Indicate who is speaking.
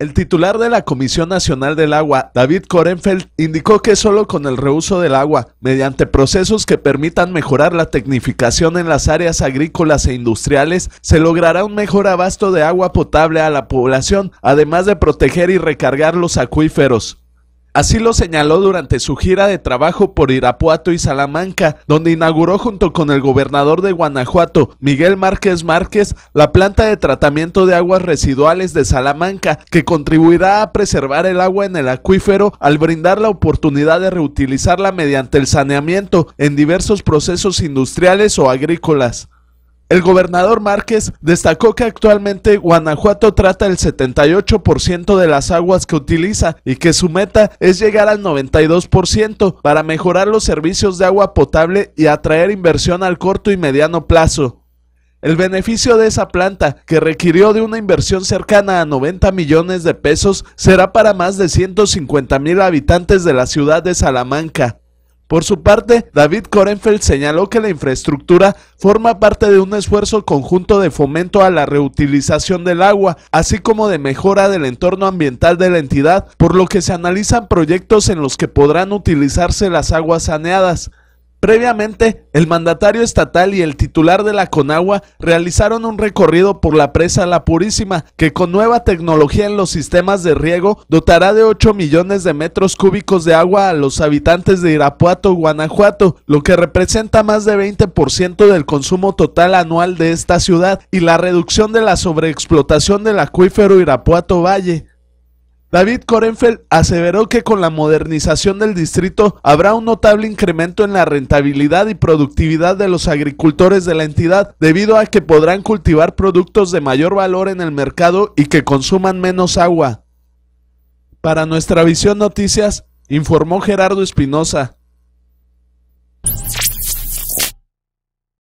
Speaker 1: El titular de la Comisión Nacional del Agua, David Korenfeld, indicó que solo con el reuso del agua, mediante procesos que permitan mejorar la tecnificación en las áreas agrícolas e industriales, se logrará un mejor abasto de agua potable a la población, además de proteger y recargar los acuíferos. Así lo señaló durante su gira de trabajo por Irapuato y Salamanca, donde inauguró junto con el gobernador de Guanajuato, Miguel Márquez Márquez, la planta de tratamiento de aguas residuales de Salamanca, que contribuirá a preservar el agua en el acuífero al brindar la oportunidad de reutilizarla mediante el saneamiento en diversos procesos industriales o agrícolas. El gobernador Márquez destacó que actualmente Guanajuato trata el 78% de las aguas que utiliza y que su meta es llegar al 92% para mejorar los servicios de agua potable y atraer inversión al corto y mediano plazo. El beneficio de esa planta, que requirió de una inversión cercana a 90 millones de pesos, será para más de 150 mil habitantes de la ciudad de Salamanca. Por su parte, David Korenfeld señaló que la infraestructura forma parte de un esfuerzo conjunto de fomento a la reutilización del agua, así como de mejora del entorno ambiental de la entidad, por lo que se analizan proyectos en los que podrán utilizarse las aguas saneadas. Previamente, el mandatario estatal y el titular de la Conagua realizaron un recorrido por la presa La Purísima, que con nueva tecnología en los sistemas de riego dotará de 8 millones de metros cúbicos de agua a los habitantes de Irapuato, Guanajuato, lo que representa más de 20% del consumo total anual de esta ciudad y la reducción de la sobreexplotación del acuífero Irapuato Valle. David Korenfeld aseveró que con la modernización del distrito habrá un notable incremento en la rentabilidad y productividad de los agricultores de la entidad, debido a que podrán cultivar productos de mayor valor en el mercado y que consuman menos agua. Para nuestra visión noticias, informó Gerardo Espinosa.